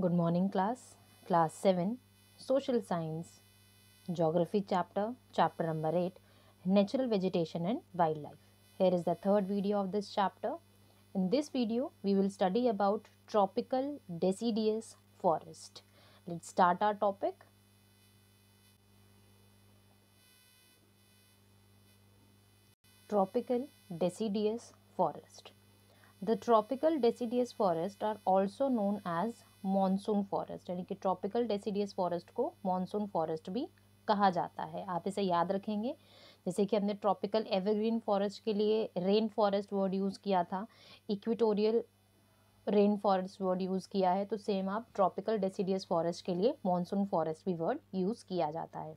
Good morning, class. Class 7, Social Science, Geography chapter, chapter number 8, Natural Vegetation and Wildlife. Here is the third video of this chapter. In this video, we will study about tropical deciduous forest. Let's start our topic. Tropical deciduous forest. The tropical deciduous forest are also known as monsoon forest यानी कि tropical deciduous forest को monsoon forest भी कहा जाता है। आप इसे याद रखेंगे। जैसे कि हमने ट्रॉपिकल एवरग्रीन फॉरेस्ट के लिए रेन फॉरेस्ट वर्ड यूज़ किया था equatorial rain forest word use किया है तो सेम आप ट्रॉपिकल डेसीडियस फॉरेस्ट के लिए मॉनसून फॉरेस्ट भी वर्ड यूज़ किया जाता है।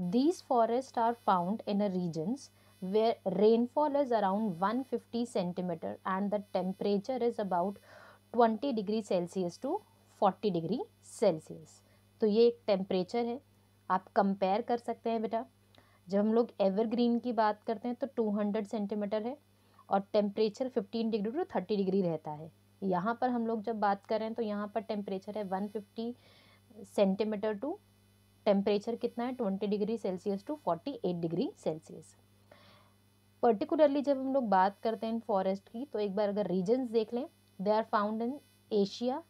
These forest are found in a regions where rainfall is around 150 centimeter and the temperature is about 20 degree Celsius to 40 degree Celsius. तो ये एक टेम्परेचर है। आप कंपेयर कर सकते हैं बेटा। जब हम लोग एवरग्रीन की बात करते हैं तो 200 सेंटीमीटर है और टेम्परेचर 15 डिग्री टू 30 डिग्री रहता है। यहाँ पर हम लोग जब बात कर रहे हैं तो यहाँ पर टेम्परेचर है 150 सेंटीमीटर टू टेम्परेचर कितना है? 20 degree Celsius to 48 degree Celsius. Particularly जब हम लोग बात करते हैं फॉरेस्ट की तो एक बार अगर रीजन्स देख लें they are found in Asia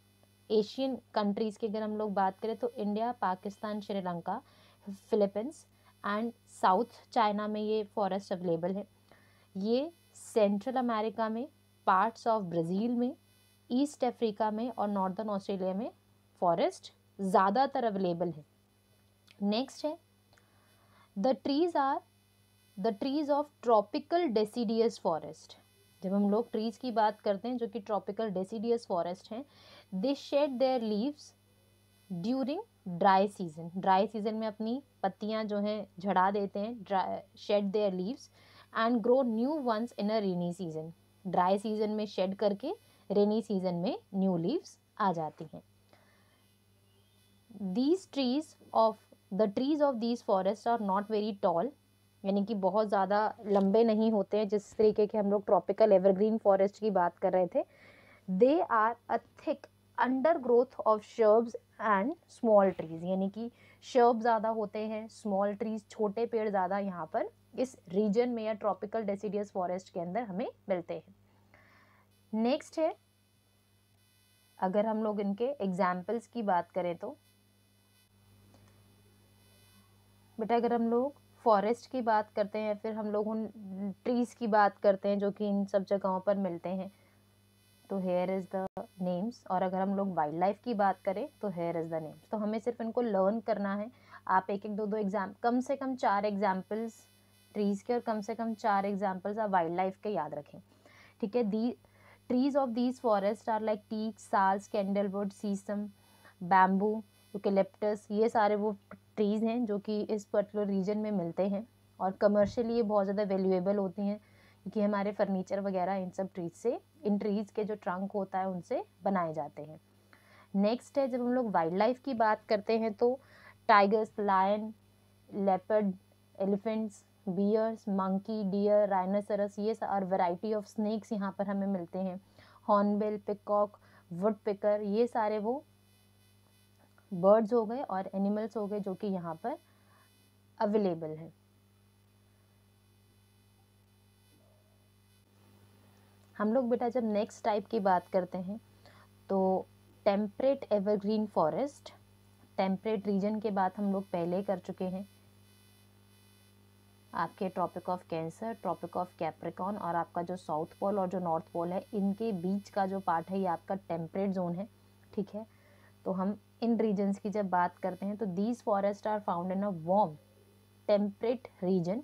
Asian countries की अगर हम लोग बात करें तो India Pakistan Sri Lanka Philippines and South China में ये फॉरेस्ट अवेलेबल है। ये सेंट्रल अमेरिका में पार्ट्स ऑफ़ ब्राज़ील में ईस्ट अफ्रीका में और नॉर्दर्न ऑस्ट्रेलिया में फॉरेस्ट ज़्यादातर अवेलेबल है। नेक्स्ट है the trees are the trees of tropical deciduous forest जब हम लोग ट्रीज़ की बात करते हैं, जो कि ट्रॉपिकल डेसीडियस फॉरेस्ट हैं they shed their leaves during dry season dry season में अपनी पत्तियाँ जो हैं, झड़ा देते हैं dry shed their leaves and grow new ones in a rainy season dry season में शेड करके रेनी सीज़न में न्यू लीव्स आ जाती हैं. These trees of the trees of these forest are not very tall यानी कि बहुत ज़्यादा लंबे नहीं होते हैं, जिस तरीके के हम लोग ट्रॉपिकल एवरग्रीन फॉरेस्ट की बात कर रहे थे। They are a thick undergrowth of shrubs and small trees यानी कि शर्ब ज़्यादा होते हैं स्मॉल ट्रीज छोटे पेड़ ज़्यादा यहाँ पर इस रीजन में या ट्रॉपिकल डेसीडियस फॉरेस्ट के अंदर हमें मिलते हैं। नेक्स्ट है, अगर हम लोग इनके एग्जाम्पल्स की बात करें तो बेटा अगर हम लोग फॉरेस्ट की बात करते हैं फिर हम लोग उन ट्रीज़ की बात करते हैं जो कि इन सब जगहों पर मिलते हैं। तो हेयर इज़ द नेम्स और अगर हम लोग वाइल्ड लाइफ की बात करें तो हेयर इज़ द नेम्स तो हमें सिर्फ़ इनको लर्न करना है। आप एक एक दो दो एग्ज़ाम कम से कम चार एग्जाम्पल्स ट्रीज़ के और कम से कम चार एग्जाम्पल्स आप वाइल्ड लाइफ के याद रखें। ठीक है? The trees of these forest are like teak sals candlewood sisam bamboo eucalyptus ये सारे वो ट्रीज़ हैं जो कि इस पर्टिकुलर रीजन में मिलते हैं और कमर्शियली ये बहुत ज़्यादा वैल्यूएबल होती हैं क्योंकि हमारे फर्नीचर वगैरह इन सब ट्रीज से, इन ट्रीज़ के जो ट्रंक होता है उनसे बनाए जाते हैं। नेक्स्ट है, जब हम लोग वाइल्ड लाइफ की बात करते हैं तो tigers lion leopard elephants bears monkey deer rhinoceros ये और वैरायटी ऑफ़ स्नेक्स यहाँ पर हमें मिलते हैं। हॉर्नबिल पिकॉक वुड पिकर ये सारे वो बर्ड्स हो गए और एनिमल्स हो गए जो कि यहाँ पर अवेलेबल है। हम लोग बेटा जब नेक्स्ट टाइप की बात करते हैं तो temperate evergreen forest temperate region के बाद हम लोग पहले कर चुके हैं। आपके tropic of cancer tropic of capricorn और आपका जो साउथ पोल और जो नॉर्थ पोल है, इनके बीच का जो पार्ट है, ये आपका टेम्परेट जोन है, ठीक है? तो हम इन रीजन्स की जब बात करते हैं तो these forest are found in a warm temperate region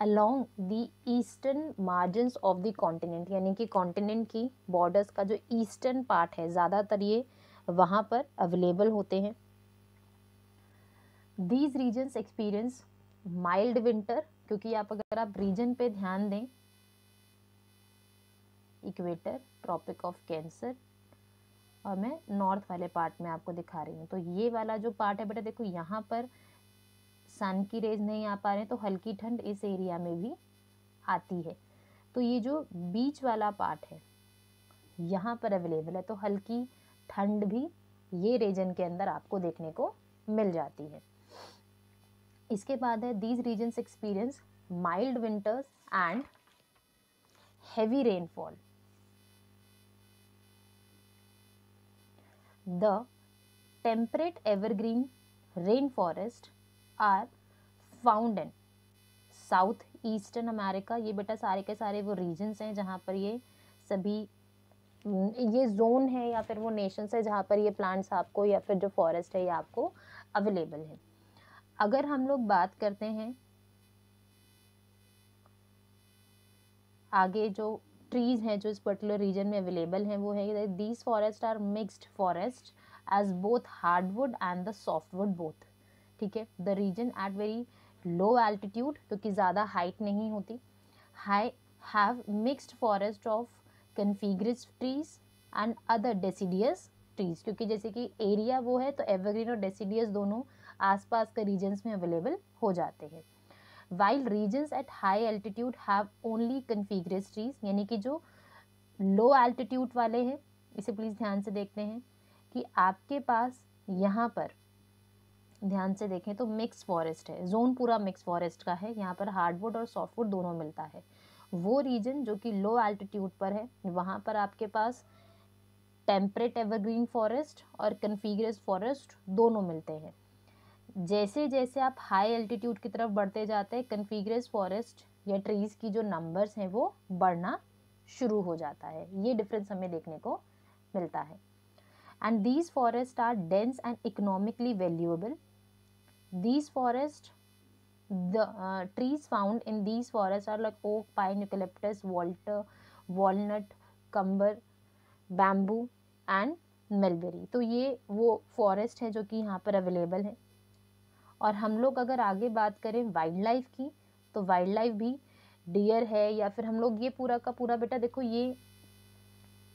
along the eastern margins of the continent यानी कि कॉन्टिनेंट की बॉर्डर्स का जो ईस्टर्न पार्ट है, ज़्यादातर ये वहाँ पर अवेलेबल होते हैं। These regions experience mild winter क्योंकि आप अगर आप रीजन पे ध्यान दें इक्वेटर ट्रॉपिक ऑफ़ कैंसर और मैं नॉर्थ वाले पार्ट में आपको दिखा रही हूँ। तो ये वाला जो पार्ट है बेटा, देखो यहाँ पर सन की रेज नहीं आ पा रहे तो हल्की ठंड इस एरिया में भी आती है। तो ये जो बीच वाला पार्ट है, यहाँ पर अवेलेबल है तो हल्की ठंड भी ये रीजन के अंदर आपको देखने को मिल जाती है। इसके बाद है these regions experience mild winters and heavy rainfall temperate evergreen rain forest are found in south eastern America ये बेटा सारे के सारे वो रीजन्स हैं जहाँ पर ये सभी, ये जोन है या फिर वो नेशंस है जहाँ पर ये प्लांट्स आपको या फिर जो फॉरेस्ट है ये आपको अवेलेबल है। अगर हम लोग बात करते हैं आगे जो ट्रीज हैं जो इस पर्टिकुलर रीजन में अवेलेबल हैं, वो है these forest are mixed forest as both hardwood and the softwood both ठीक है? The region at very low altitude क्योंकि ज़्यादा हाइट नहीं होती high have mixed forest of coniferous trees and other deciduous trees क्योंकि जैसे कि एरिया वो है तो एवरग्रीन और डेसीडियस दोनों आसपास के रीजन्स में अवेलेबल हो जाते हैं। While regions at high altitude have only coniferous trees यानी कि जो लो एल्टीट्यूड वाले हैं, इसे प्लीज़ ध्यान से देखते हैं कि आपके पास यहाँ पर, ध्यान से देखें तो मिक्स फॉरेस्ट है जोन पूरा मिक्स फॉरेस्ट का है, यहाँ पर हार्डवुड और सॉफ्टवुड दोनों मिलता है। वो रीजन जो कि लो एल्टीट्यूड पर है, वहाँ पर आपके पास टेम्परेट एवरग्रीन फॉरेस्ट और कन्फिगरस फॉरेस्ट दोनों मिलते हैं। जैसे जैसे आप हाई एल्टीट्यूड की तरफ़ बढ़ते जाते हैं कन्फिगरस फॉरेस्ट या ट्रीज़ की जो नंबर्स हैं वो बढ़ना शुरू हो जाता है। ये डिफरेंस हमें देखने को मिलता है। And these forest are dense and economically valuable these forest the uh, trees found in these forests are like oak pine eucalyptus walter cumber bamboo and mulberry तो ये वो फॉरेस्ट है जो कि यहाँ पर अवेलेबल है। और हम लोग अगर आगे बात करें वाइल्ड लाइफ की तो वाइल्ड लाइफ भी डियर है या फिर हम लोग ये पूरा का पूरा बेटा देखो ये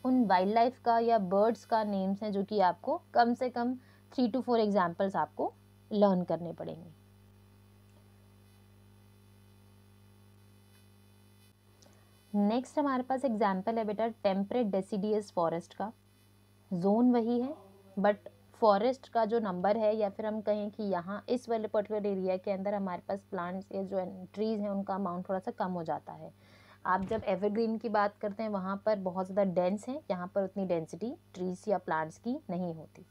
उन वाइल्ड लाइफ का या बर्ड्स का नेम्स हैं जो कि आपको कम से कम थ्री टू फोर एग्जाम्पल्स आपको लर्न करने पड़ेंगे। नेक्स्ट हमारे पास एग्ज़ाम्पल है बेटा टेम्परेट डेसीडियस फॉरेस्ट का। जोन वही है बट फॉरेस्ट का जो नंबर है या फिर हम कहें कि यहाँ इस वाले पर्टिकुलर एरिया के अंदर हमारे पास प्लांट्स या जो ट्रीज़ हैं, उनका अमाउंट थोड़ा सा कम हो जाता है। आप जब एवरग्रीन की बात करते हैं, वहाँ पर बहुत ज़्यादा डेंस है, यहाँ पर उतनी डेंसिटी ट्रीज या प्लांट्स की नहीं होती।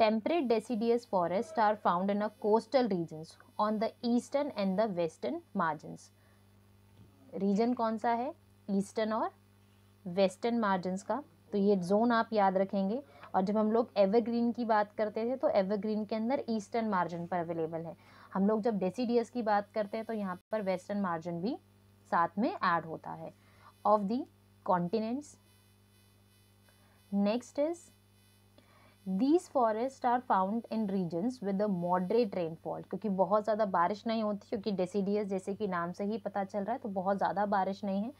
Temperate deciduous forests are found in a coastal regions on the eastern and the western margins. Region कौन सा है? ईस्टर्न और वेस्टर्न मार्जिन का। तो ये जोन आप याद रखेंगे। और जब हम लोग एवरग्रीन की बात करते थे तो एवरग्रीन के अंदर ईस्टर्न मार्जिन पर अवेलेबल है। हम लोग जब डेसीडियस की बात करते हैं तो यहाँ पर वेस्टर्न मार्जिन भी साथ में ऐड होता है। Of the continents next is these forest are found in regions with a moderate rainfall क्योंकि बहुत ज़्यादा बारिश नहीं होती, क्योंकि डेसीडियस जैसे कि नाम से ही पता चल रहा है तो बहुत ज़्यादा बारिश नहीं है।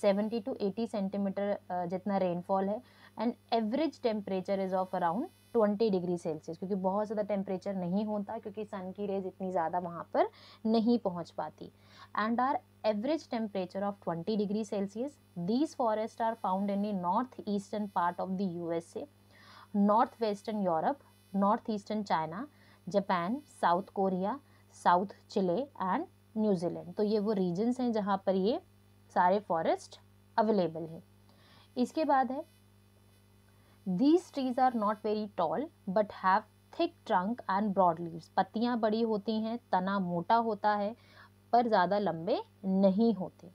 सेवेंटी टू एटी सेंटीमीटर जितना रेनफॉल है। And average temperature is of around twenty degree Celsius, क्योंकि बहुत ज़्यादा टेम्परेचर नहीं होता, क्योंकि सन की रेज इतनी ज़्यादा वहाँ पर नहीं पहुँच पाती। And are average temperature of twenty degree Celsius these forest are found in a north eastern part of the U S A north western Europe north eastern China Japan south Korea south Chile and New Zealand तो ये वो regions हैं जहाँ पर ये सारे forest available हैं। इसके बाद है these trees are not very tall but have thick trunk and broad leaves पत्तियाँ बड़ी होती हैं, तना मोटा होता है, पर ज़्यादा लंबे नहीं होते।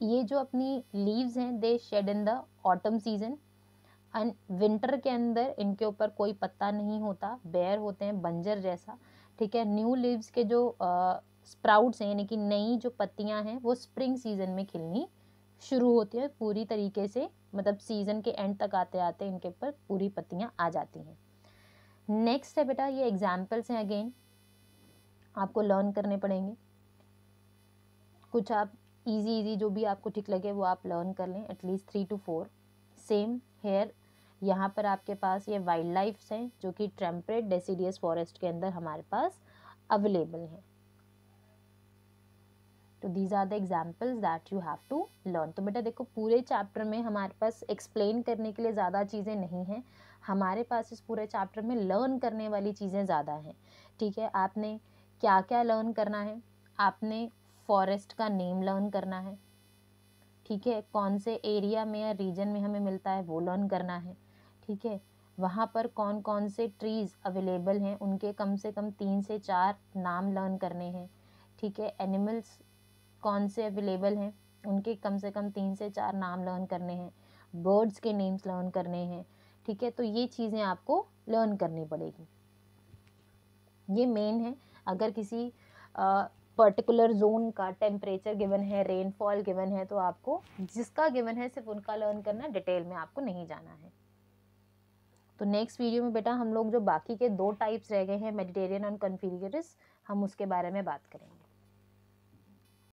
ये जो अपनी लीव्स हैं they shed in the autumn season and winter के अंदर इनके ऊपर कोई पत्ता नहीं होता बेयर होते हैं, बंजर जैसा। ठीक है न्यू लीव्स के जो स्प्राउट्स हैं, यानी कि नई जो पत्तियाँ हैं, वो स्प्रिंग सीज़न में खिलनी शुरू होती है, पूरी तरीके से मतलब सीज़न के एंड तक आते आते इनके ऊपर पूरी पत्तियाँ आ जाती हैं। नेक्स्ट है बेटा, ये एग्जाम्पल्स हैं अगेन आपको लर्न करने पड़ेंगे। कुछ आप इजी इजी जो भी आपको ठीक लगे, वो आप लर्न कर लें at least three two four same here यहाँ पर आपके पास ये वाइल्ड लाइफ्स हैं, जो कि टेम्परेट डेसीडियस फॉरेस्ट के अंदर हमारे पास अवेलेबल हैं। तो these are the examples that you have to learn तो बेटा देखो, पूरे चैप्टर में हमारे पास एक्सप्लेन करने के लिए ज़्यादा चीज़ें नहीं हैं। हमारे पास इस पूरे चैप्टर में लर्न करने वाली चीज़ें ज़्यादा हैं। ठीक है? आपने क्या क्या लर्न करना है? आपने फॉरेस्ट का नेम लर्न करना है। ठीक है? कौन से एरिया में या रीजन में हमें मिलता है, वो लर्न करना है। ठीक है? वहाँ पर कौन कौन से ट्रीज़ अवेलेबल हैं, उनके कम से कम तीन से चार नाम लर्न करने हैं। ठीक है? एनिमल्स कौन से अवेलेबल हैं? उनके कम से कम तीन से चार नाम लर्न करने हैं। बर्ड्स के नेम्स लर्न करने हैं। ठीक है? तो ये चीज़ें आपको लर्न करनी पड़ेगी। ये मेन है। अगर किसी पर्टिकुलर जोन का टेम्परेचर गिवन है रेनफॉल गिवन है तो आपको जिसका गिवन है, सिर्फ़ उनका लर्न करना डिटेल में आपको नहीं जाना है। तो नेक्स्ट वीडियो में बेटा हम लोग जो बाकी के दो टाइप्स रह गए हैं मेडिटेरियन और कन्फिगरिस हम उसके बारे में बात करेंगे।